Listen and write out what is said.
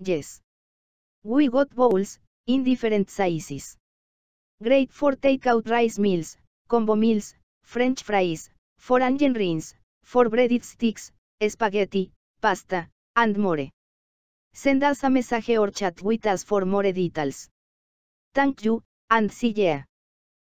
yes. We got bowls, in different sizes. Great for takeout rice meals, combo meals, french fries, for onion rings, for breaded sticks, spaghetti, pasta, and more. Send us a message or chat with us for more details. Thank you, and see ya.